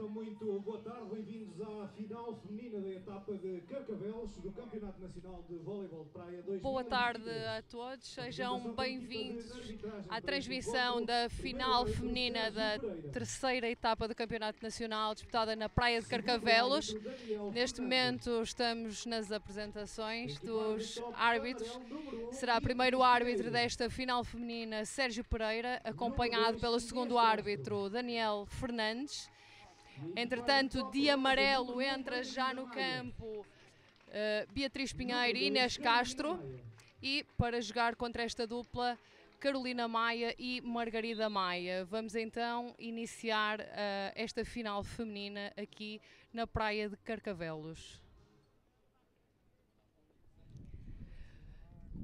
então muito boa tarde, bem-vindos à final feminina da etapa de Carcavelos do Campeonato Nacional de Voleibol de Praia 2023. Boa tarde a todos, sejam bem-vindos à transmissão da final feminina da terceira etapa do Campeonato Nacional disputada na Praia de Carcavelos. Neste momento estamos nas apresentações dos árbitros. Será primeiro árbitro desta final feminina Sérgio Pereira, acompanhado pelo segundo árbitro Daniel Fernandes. Entretanto, de amarelo entra já no campo uh, Beatriz Pinheiro e Inês Castro. E para jogar contra esta dupla, Carolina Maia e Margarida Maia. Vamos então iniciar uh, esta final feminina aqui na Praia de Carcavelos.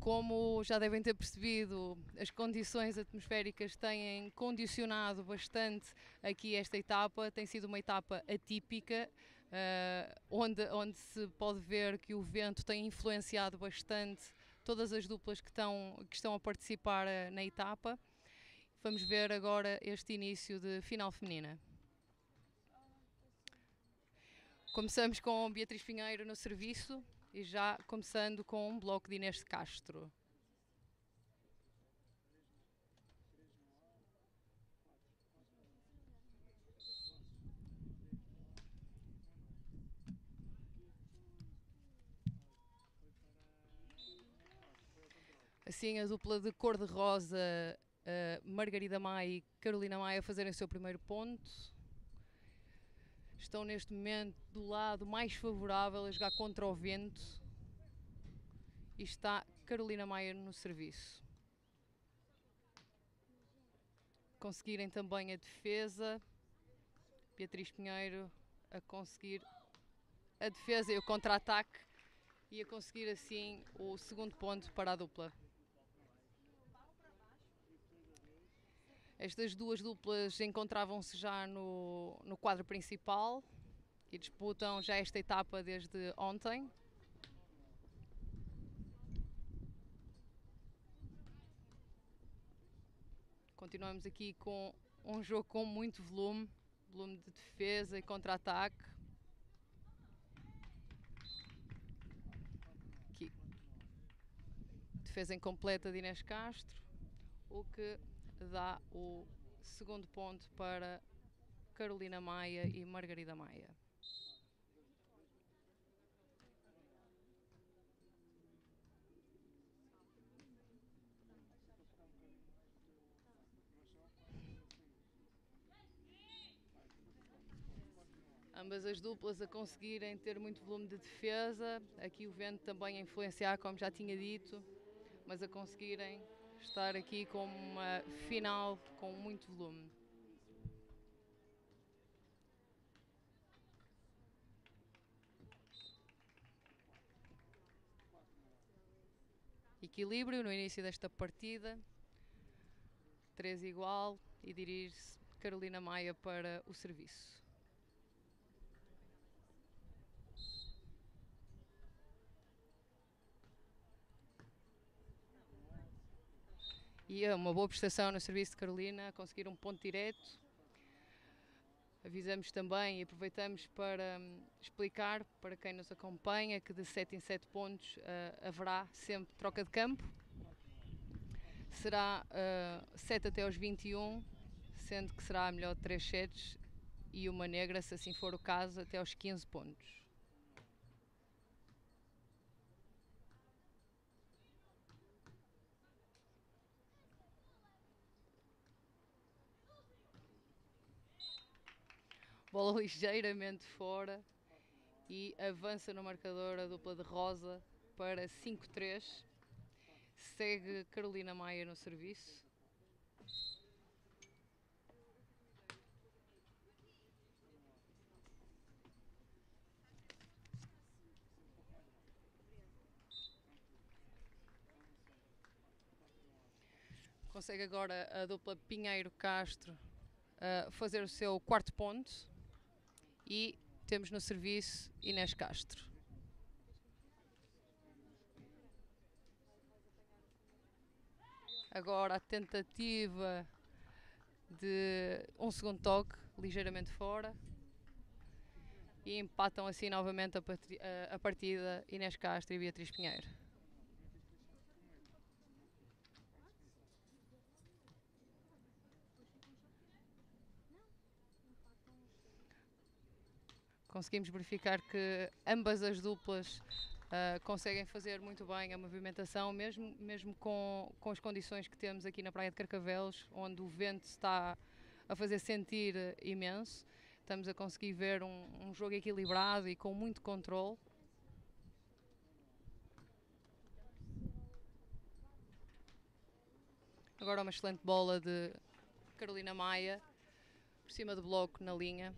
Como já devem ter percebido, as condições atmosféricas têm condicionado bastante aqui esta etapa. Tem sido uma etapa atípica, uh, onde, onde se pode ver que o vento tem influenciado bastante todas as duplas que estão, que estão a participar uh, na etapa. Vamos ver agora este início de final feminina. Começamos com Beatriz Pinheiro no serviço, e já começando com um bloco de Inês de Castro. Assim, a dupla de cor-de-rosa, uh, Margarida Maia e Carolina Maia fazerem o seu primeiro ponto estão neste momento do lado mais favorável a jogar contra o vento e está Carolina Maia no serviço. Conseguirem também a defesa, Beatriz Pinheiro a conseguir a defesa e o contra-ataque e a conseguir assim o segundo ponto para a dupla. Estas duas duplas encontravam-se já no, no quadro principal e disputam já esta etapa desde ontem. Continuamos aqui com um jogo com muito volume, volume de defesa e contra-ataque. Defesa incompleta de Inês Castro, o que dá o segundo ponto para Carolina Maia e Margarida Maia. ambas as duplas a conseguirem ter muito volume de defesa, aqui o vento também a influenciar, como já tinha dito, mas a conseguirem estar aqui com uma final com muito volume. Equilíbrio no início desta partida. 3 igual e dirige-se Carolina Maia para o serviço. E é uma boa prestação no serviço de Carolina, conseguir um ponto direto. Avisamos também e aproveitamos para um, explicar para quem nos acompanha que de 7 em 7 pontos uh, haverá sempre troca de campo. Será uh, 7 até aos 21, sendo que será a melhor de 3 sets e uma negra, se assim for o caso, até aos 15 pontos. Bola ligeiramente fora e avança no marcador a dupla de Rosa para 5-3. Segue Carolina Maia no serviço. Consegue agora a dupla Pinheiro Castro uh, fazer o seu quarto ponto e temos no serviço Inês Castro. Agora a tentativa de um segundo toque, ligeiramente fora. e empatam assim novamente a, partida Inês Castro e Beatriz Pinheiro. Conseguimos verificar que ambas as duplas uh, conseguem fazer muito bem a movimentação, mesmo, mesmo com, com as condições que temos aqui na Praia de Carcavelos, onde o vento está a fazer sentir imenso. Estamos a conseguir ver um, um jogo equilibrado e com muito controle. Agora uma excelente bola de Carolina Maia, por cima do bloco na linha.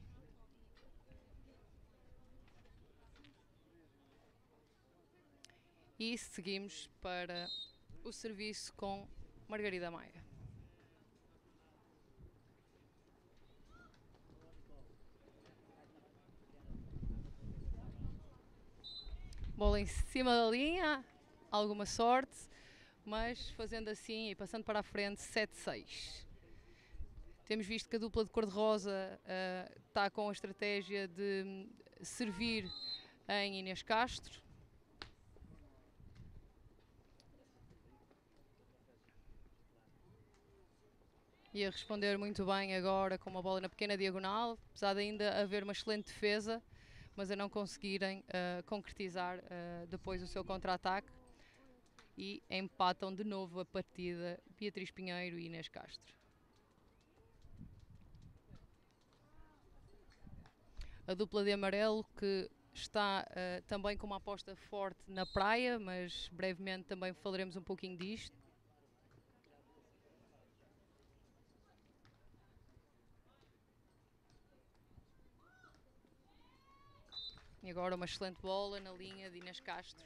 E seguimos para o serviço com Margarida Maia. bola em cima da linha, alguma sorte, mas fazendo assim e passando para a frente 7-6. Temos visto que a dupla de cor-de-rosa uh, está com a estratégia de servir em Inês Castro. E a responder muito bem agora com uma bola na pequena diagonal, apesar de ainda haver uma excelente defesa mas a não conseguirem uh, concretizar uh, depois o seu contra-ataque e empatam de novo a partida Beatriz Pinheiro e Inês Castro. A dupla de amarelo que está uh, também com uma aposta forte na praia, mas brevemente também falaremos um pouquinho disto. E agora uma excelente bola na linha de Inês Castro.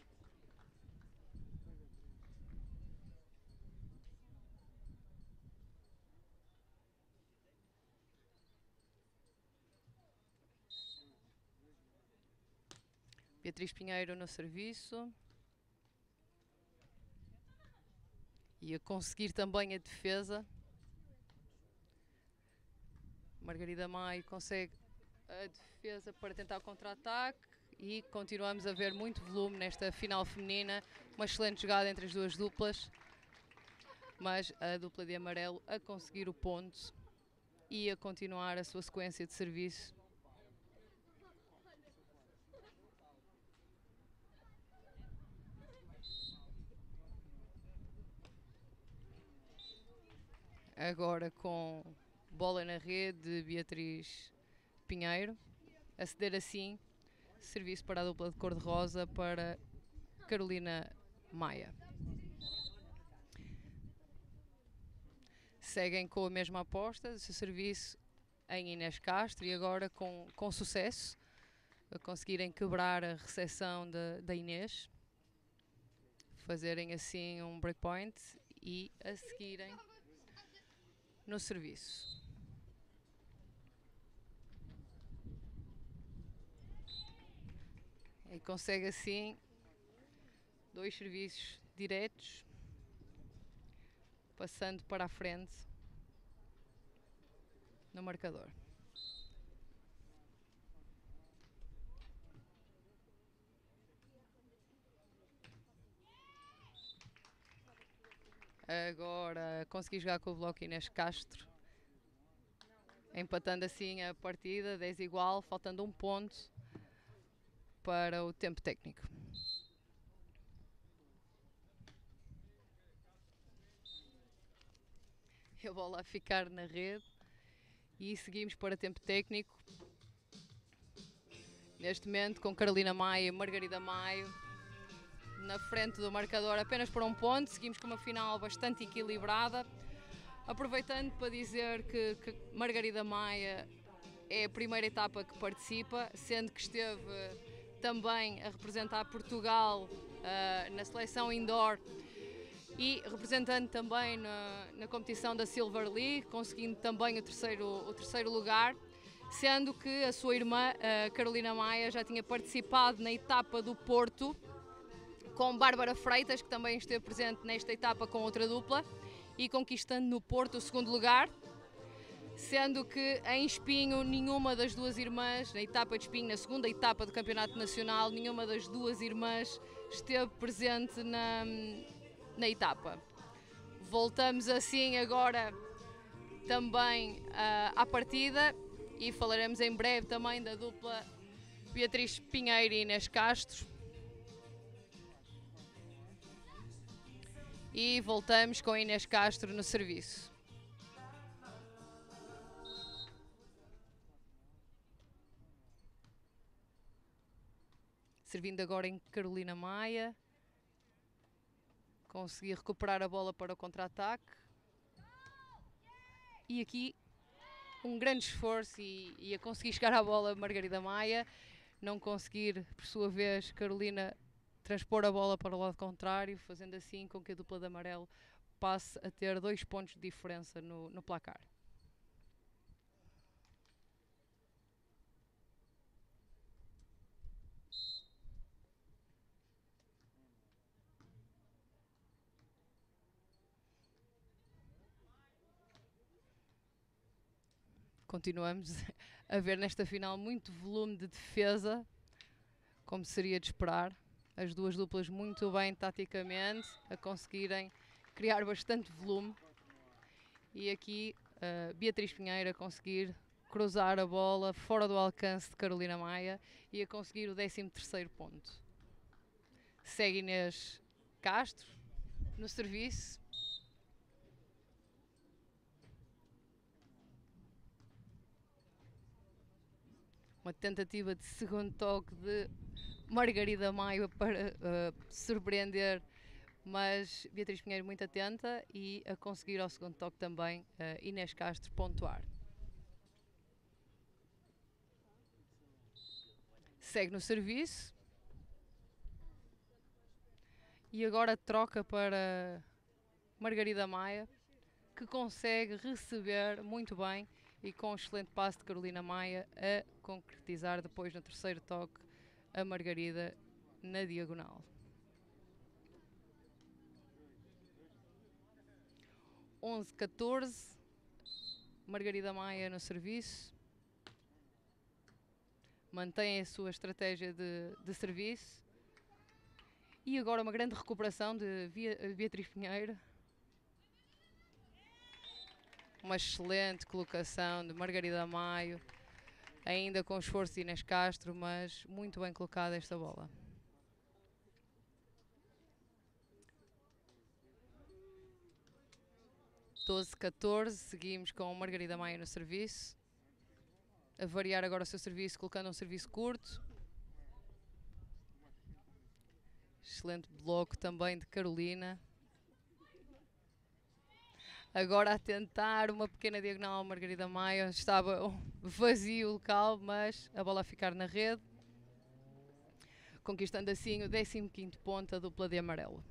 Beatriz Pinheiro no serviço. E a conseguir também a defesa. Margarida Maio consegue a defesa para tentar o contra-ataque e continuamos a ver muito volume nesta final feminina. Uma excelente jogada entre as duas duplas, mas a dupla de amarelo a conseguir o ponto e a continuar a sua sequência de serviço. Agora com bola na rede de Beatriz Pinheiro, a ceder assim serviço para a dupla de cor-de-rosa para Carolina Maia. Seguem com a mesma aposta, seu serviço em Inês Castro e agora com, com sucesso conseguirem quebrar a recepção da Inês, fazerem assim um breakpoint e a seguirem no serviço. E consegue assim dois serviços diretos, passando para a frente no marcador. Agora consegui jogar com o bloco Inês Castro, empatando assim a partida, 10 igual, faltando um ponto para o tempo técnico. A bola a ficar na rede e seguimos para tempo técnico. Neste momento com Carolina Maia e Margarida Maio na frente do marcador apenas por um ponto. Seguimos com uma final bastante equilibrada. Aproveitando para dizer que, que Margarida Maia é a primeira etapa que participa, sendo que esteve também a representar Portugal uh, na seleção indoor e representando também na, na, competição da Silver League, conseguindo também o terceiro, o terceiro lugar, sendo que a sua irmã, Carolina Maia, já tinha participado na etapa do Porto com Bárbara Freitas, que também esteve presente nesta etapa com outra dupla, e conquistando no Porto o segundo lugar. Sendo que em Espinho nenhuma das duas irmãs, na etapa de Espinho, na segunda etapa do Campeonato Nacional, nenhuma das duas irmãs esteve presente na, na etapa. Voltamos assim agora também uh, à partida e falaremos em breve também da dupla Beatriz Pinheiro e Inês Castro. E voltamos com Inês Castro no serviço. Servindo agora em Carolina Maia. Consegui recuperar a bola para o contra-ataque. E aqui um grande esforço e, e a conseguir chegar à bola Margarida Maia. Não conseguir, por sua vez, Carolina transpor a bola para o lado contrário, fazendo assim com que a dupla de amarelo passe a ter dois pontos de diferença no, no placar. Continuamos a ver nesta final muito volume de defesa, como seria de esperar as duas duplas muito bem taticamente, a conseguirem criar bastante volume. E aqui uh, Beatriz Pinheiro a conseguir cruzar a bola fora do alcance de Carolina Maia e a conseguir o 13 terceiro ponto. Segue Inês Castro no serviço. Uma tentativa de segundo toque de Margarida Maio para uh, surpreender, mas Beatriz Pinheiro muito atenta e a conseguir ao segundo toque também uh, Inês Castro pontuar. Segue no serviço. E agora troca para Margarida Maia, que consegue receber muito bem e com um excelente passe de Carolina Maia a concretizar depois no terceiro toque a Margarida na diagonal. Onze, 14, Margarida Maia no serviço. Mantém a sua estratégia de, de serviço. E agora uma grande recuperação de Beatriz Pinheiro. Uma excelente colocação de Margarida Maio ainda com esforço de Inês Castro, mas muito bem colocada esta bola. Doze, 14, seguimos com Margarida Maia no serviço. A variar agora o seu serviço, colocando um serviço curto. Excelente bloco também de Carolina. Agora a tentar uma pequena diagonal Margarida Maia. Estava vazio o local, mas a bola a ficar na rede. Conquistando assim o 15 ponto, a dupla de amarelo.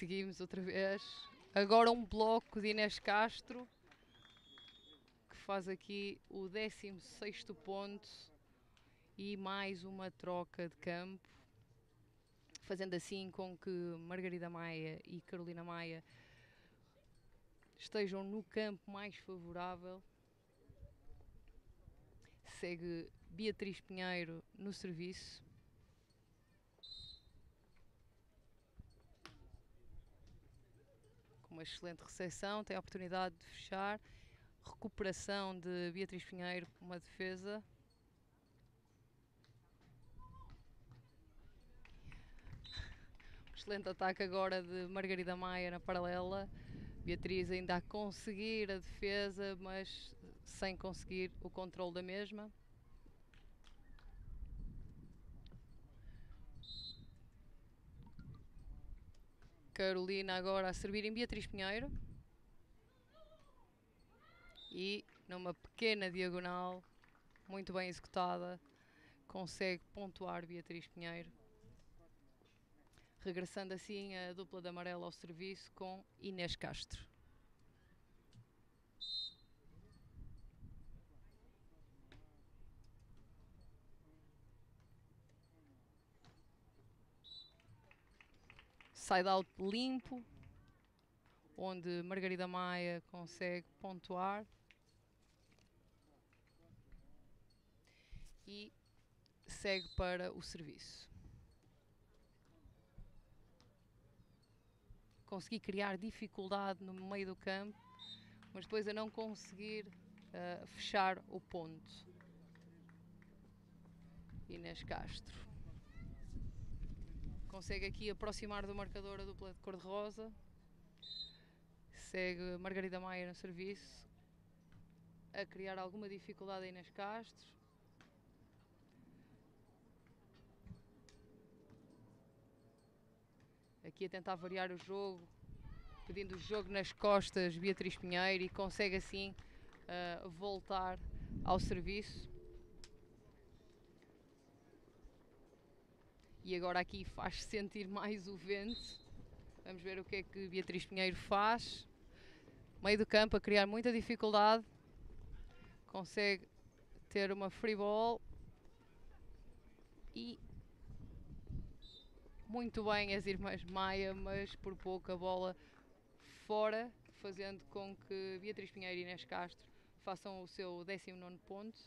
Seguimos outra vez. Agora um bloco de Inês Castro que faz aqui o 16 ponto e mais uma troca de campo, fazendo assim com que Margarida Maia e Carolina Maia estejam no campo mais favorável. Segue Beatriz Pinheiro no serviço. Uma excelente recepção, tem a oportunidade de fechar. Recuperação de Beatriz Pinheiro, uma defesa. Excelente ataque agora de Margarida Maia na paralela. Beatriz ainda a conseguir a defesa, mas sem conseguir o controle da mesma. Carolina agora a servir em Beatriz Pinheiro. E numa pequena diagonal, muito bem executada, consegue pontuar Beatriz Pinheiro. Regressando assim a dupla de amarelo ao serviço com Inês Castro. Side-out limpo, onde Margarida Maia consegue pontuar. E segue para o serviço. Consegui criar dificuldade no meio do campo, mas depois a não conseguir uh, fechar o ponto. Inês Castro. Consegue aqui aproximar do marcador a dupla de cor-de-rosa. Segue Margarida Maia no serviço. A criar alguma dificuldade a Inês Castro. aqui a tentar variar o jogo, pedindo o jogo nas costas Beatriz Pinheiro e consegue assim uh, voltar ao serviço. E agora aqui faz sentir mais o vento. Vamos ver o que é que Beatriz Pinheiro faz. Meio do campo a criar muita dificuldade. Consegue ter uma free ball. E muito bem as irmãs Maia, mas por pouco a bola fora, fazendo com que Beatriz Pinheiro e Inês Castro façam o seu 19 ponto.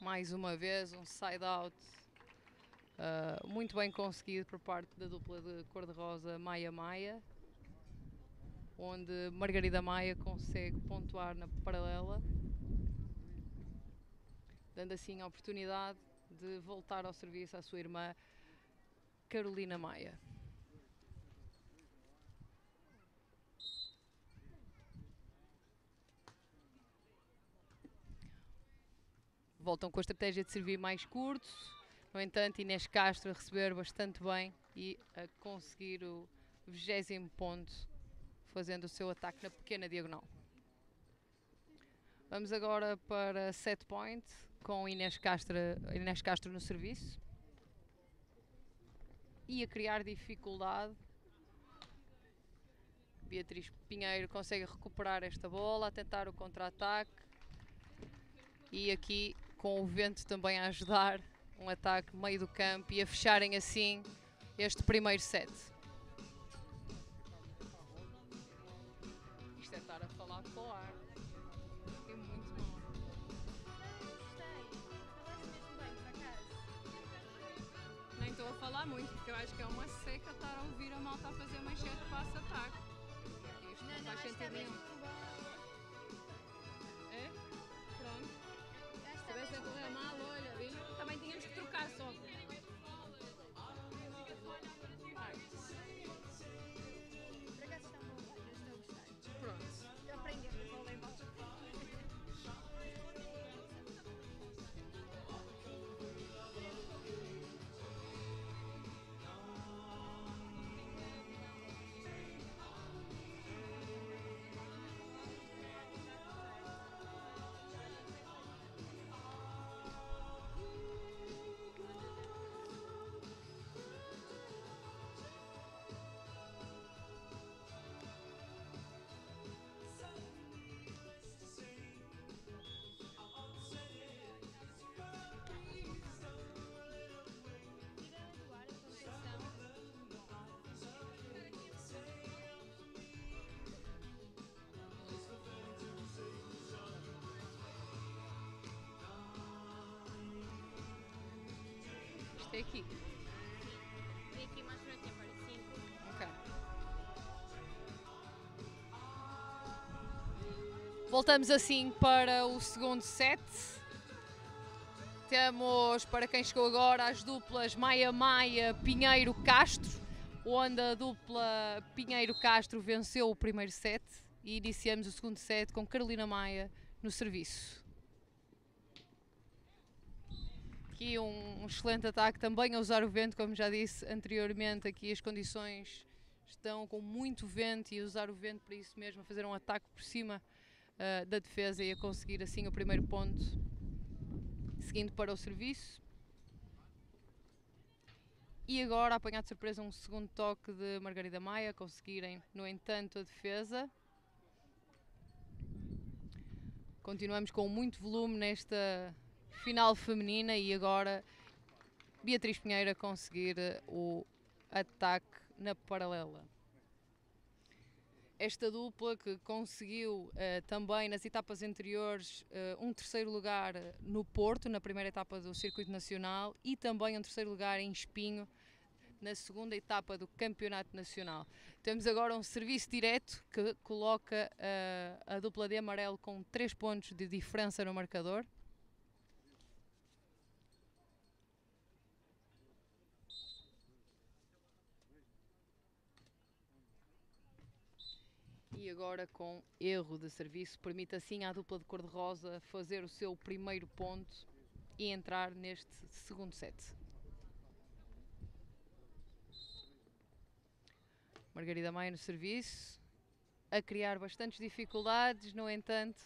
Mais uma vez um side out Uh, muito bem conseguido por parte da dupla de cor-de-rosa Maia Maia, onde Margarida Maia consegue pontuar na paralela, dando assim a oportunidade de voltar ao serviço à sua irmã Carolina Maia. Voltam com a estratégia de servir mais curtos, no entanto, Inês Castro a receber bastante bem e a conseguir o 20 ponto, fazendo o seu ataque na pequena diagonal. Vamos agora para set point com Inês Castro, Inês Castro no serviço e a criar dificuldade. Beatriz Pinheiro consegue recuperar esta bola, a tentar o contra-ataque e aqui com o vento também a ajudar um ataque no meio do campo e a fecharem assim este primeiro set. Isto é estar a falar com o ar. É muito mal. Nem estou a falar muito, porque eu acho que é uma seca estar a ouvir a malta a fazer manchete para ataque. Isto não, não faz sentido nenhum. Para 5. Ok. Voltamos assim para o segundo set. Temos, para quem chegou agora, as duplas Maia Maia, Pinheiro Castro, onde a dupla Pinheiro Castro venceu o primeiro set e iniciamos o segundo set com Carolina Maia no serviço. Aqui um, excelente ataque também a usar o vento, como já disse anteriormente, aqui as condições estão com muito vento e usar o vento para isso mesmo, a fazer um ataque por cima uh, da defesa e a conseguir assim o primeiro ponto, seguindo para o serviço. E agora apanhar de surpresa um segundo toque de Margarida Maia, conseguirem, no entanto, a defesa. Continuamos com muito volume nesta final feminina e agora Beatriz Pinheira conseguir o ataque na paralela. Esta dupla que conseguiu uh, também nas etapas anteriores uh, um terceiro lugar no Porto, na primeira etapa do Circuito Nacional, e também um terceiro lugar em Espinho, na segunda etapa do Campeonato Nacional. Temos agora um serviço direto que coloca uh, a dupla de amarelo com 3 pontos de diferença no marcador. E agora com erro de serviço, permite assim à dupla de cor-de-rosa fazer o seu primeiro ponto e entrar neste segundo set. Margarida Maia no serviço, a criar bastantes dificuldades, no entanto,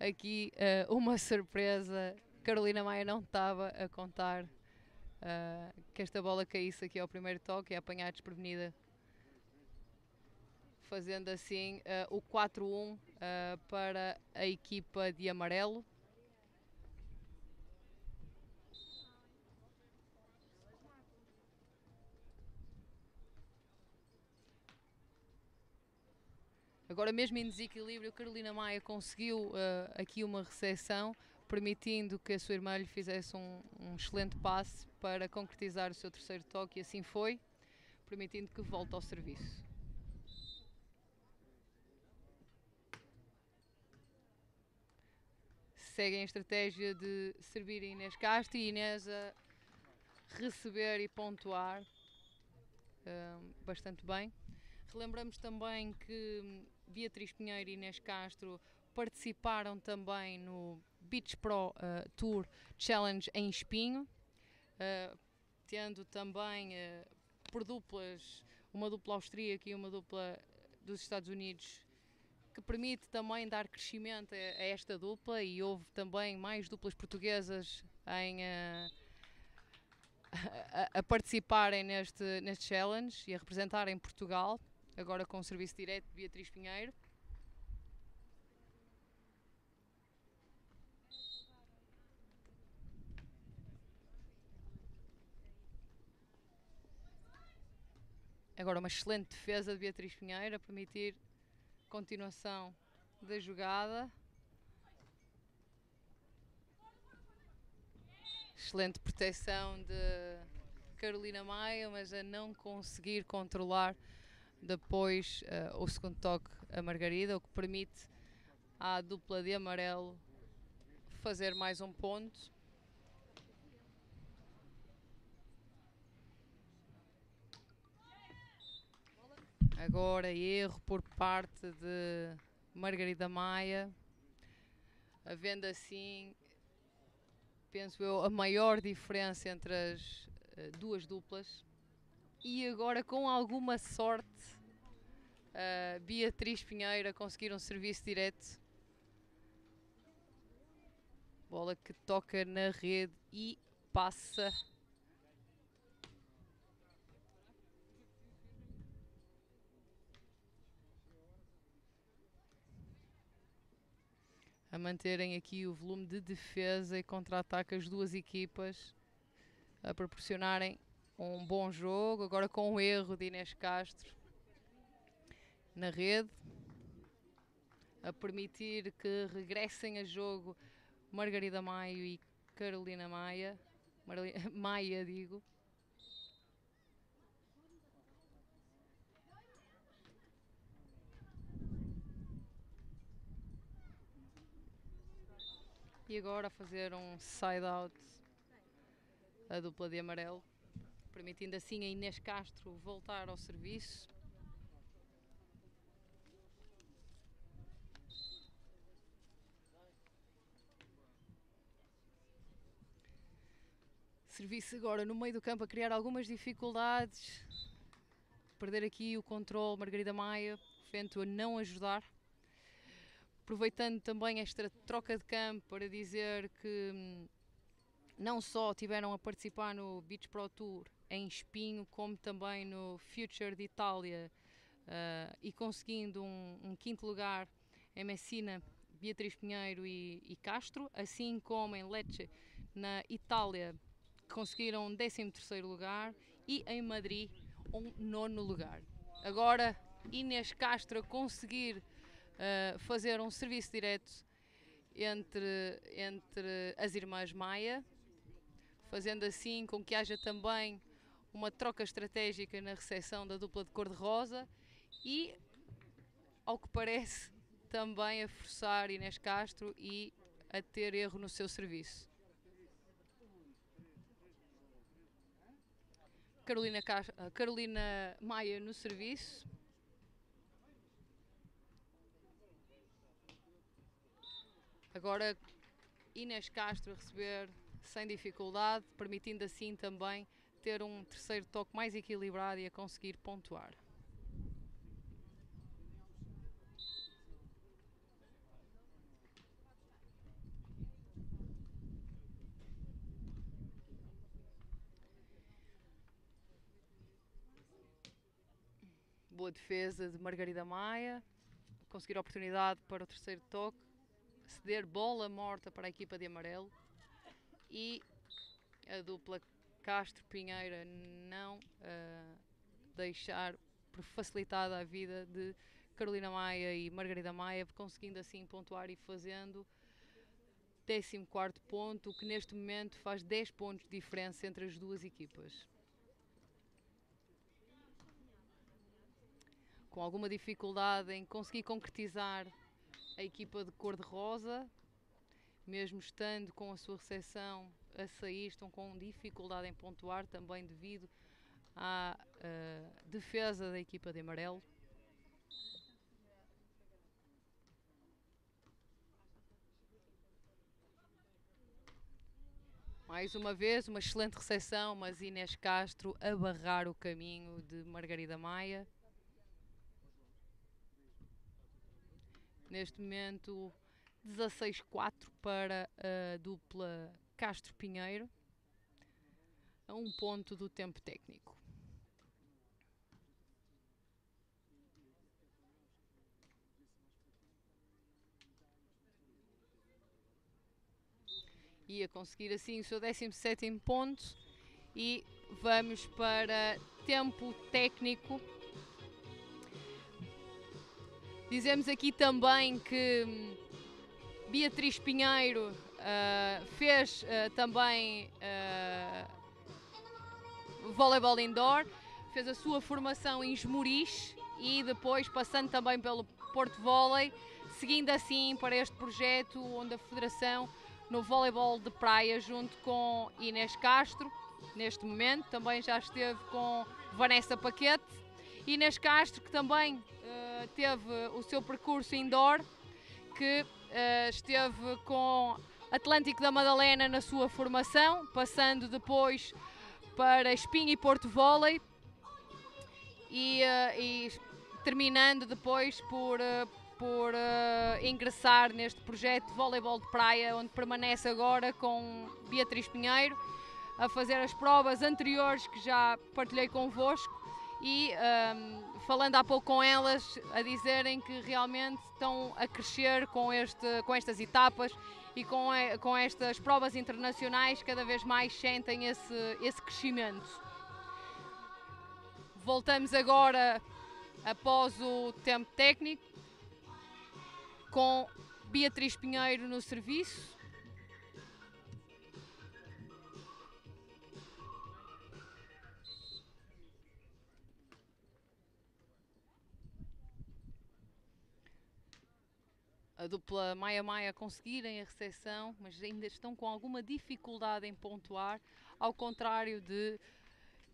aqui uh, uma surpresa. Carolina Maia não estava a contar uh, que esta bola caísse aqui ao primeiro toque e apanhar desprevenida fazendo assim uh, o 4-1 uh, para a equipa de amarelo. Agora mesmo em desequilíbrio, Carolina Maia conseguiu uh, aqui uma recepção, permitindo que a sua irmã lhe fizesse um, um excelente passe para concretizar o seu terceiro toque e assim foi, permitindo que volte ao serviço. Seguem a estratégia de servir a Inês Castro e Inês a receber e pontuar um, bastante bem. Relembramos também que Beatriz Pinheiro e Inês Castro participaram também no Beach Pro uh, Tour Challenge em Espinho, uh, tendo também uh, por duplas, uma dupla austríaca e uma dupla dos Estados Unidos que permite também dar crescimento a, a esta dupla e houve também mais duplas portuguesas em, uh, a, a, participarem neste, neste challenge e a representarem Portugal, agora com o serviço direto de Beatriz Pinheiro. Agora uma excelente defesa de Beatriz Pinheiro a permitir continuação da jogada. Excelente proteção de Carolina Maia, mas a não conseguir controlar depois uh, o segundo toque a Margarida, o que permite à dupla de amarelo fazer mais um ponto. Agora erro por parte de Margarida Maia, havendo assim, penso eu, a maior diferença entre as uh, duas duplas. E agora, com alguma sorte, uh, Beatriz Pinheira conseguir um serviço direto. Bola que toca na rede e passa a manterem aqui o volume de defesa e contra-ataque as duas equipas, a proporcionarem um bom jogo, agora com o erro de Inês Castro na rede, a permitir que regressem a jogo Margarida Maio e Carolina Maia, Maia digo, E agora fazer um side-out a dupla de amarelo, permitindo assim a Inês Castro voltar ao serviço. Serviço agora no meio do campo a criar algumas dificuldades. Perder aqui o controle, Margarida Maia, Fento a não ajudar. Aproveitando também esta troca de campo para dizer que hum, não só tiveram a participar no Beach Pro Tour em Espinho, como também no Future de Itália uh, e conseguindo um, um, quinto lugar em Messina, Beatriz Pinheiro e, e, Castro, assim como em Lecce, na Itália, conseguiram um 13 terceiro lugar e em Madrid um nono lugar. Agora Inês Castro conseguir fazer um serviço direto entre, entre as irmãs Maia, fazendo assim com que haja também uma troca estratégica na recepção da dupla de cor-de-rosa e, ao que parece, também a forçar Inês Castro e a ter erro no seu serviço. Carolina, Carolina Maia no serviço. Agora Inês Castro a receber sem dificuldade, permitindo assim também ter um terceiro toque mais equilibrado e a conseguir pontuar. Boa defesa de Margarida Maia, conseguir a oportunidade para o terceiro toque ceder bola morta para a equipa de amarelo e a dupla Castro Pinheira não uh, deixar facilitada a vida de Carolina Maia e Margarida Maia, conseguindo assim pontuar e fazendo 14 ponto, o que neste momento faz 10 pontos de diferença entre as duas equipas. Com alguma dificuldade em conseguir concretizar a equipa de cor-de-rosa, mesmo estando com a sua recepção a sair, estão com dificuldade em pontuar, também devido à uh, defesa da equipa de amarelo. Mais uma vez, uma excelente recepção, mas Inês Castro a barrar o caminho de Margarida Maia. Neste momento, 16-4 para a dupla Castro Pinheiro, a um ponto do tempo técnico. E a conseguir assim o seu 17 ponto. E vamos para tempo técnico Dizemos aqui também que hum, Beatriz Pinheiro uh, fez uh, também uh, voleibol indoor, fez a sua formação em Esmoriz e depois passando também pelo Porto Volley, seguindo assim para este projeto onde a Federação no voleibol de praia junto com Inês Castro, neste momento, também já esteve com Vanessa Paquete, Inês Castro que também teve o seu percurso indoor, que uh, esteve com Atlântico da Madalena na sua formação, passando depois para Espinho e Porto Volley e, uh, e terminando depois por, uh, por ingressar neste projeto de voleibol de praia, onde permanece agora com Beatriz Pinheiro a fazer as provas anteriores que já partilhei convosco e um, falando há pouco com elas, a dizerem que realmente estão a crescer com, este, com estas etapas e com, com estas provas internacionais, cada vez mais sentem esse, esse crescimento. Voltamos agora após o tempo técnico com Beatriz Pinheiro no serviço. A dupla Maia Maia conseguirem a recepção, mas ainda estão com alguma dificuldade em pontuar, ao contrário de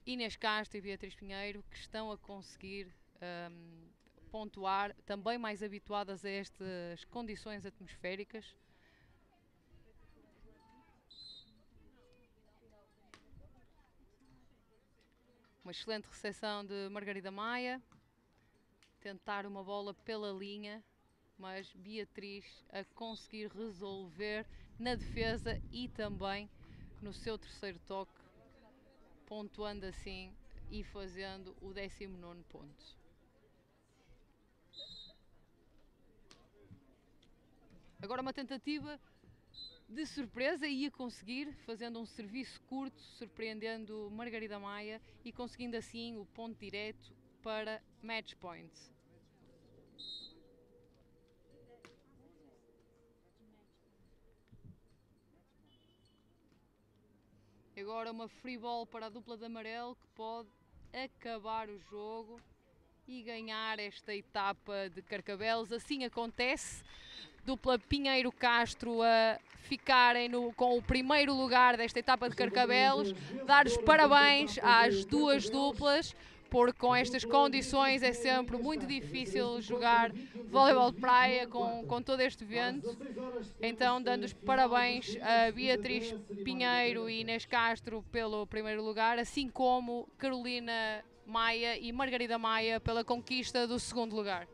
Inês Castro e Beatriz Pinheiro, que estão a conseguir um, pontuar, também mais habituadas a estas condições atmosféricas. Uma excelente recepção de Margarida Maia. Tentar uma bola pela linha, mas Beatriz a conseguir resolver na defesa e também no seu terceiro toque, pontuando assim e fazendo o 19 ponto. Agora uma tentativa de surpresa ia conseguir, fazendo um serviço curto, surpreendendo Margarida Maia e conseguindo assim o ponto direto para match point. Agora uma free ball para a dupla de amarelo que pode acabar o jogo e ganhar esta etapa de Carcavelos. Assim acontece. Dupla Pinheiro Castro a ficarem no, com o primeiro lugar desta etapa de Carcavelos. Dar os parabéns às duas duplas, porque com estas condições é sempre muito difícil jogar voleibol de praia com, com todo este vento. Então, dando os parabéns a Beatriz Pinheiro e Inês Castro pelo primeiro lugar, assim como Carolina Maia e Margarida Maia pela conquista do segundo lugar.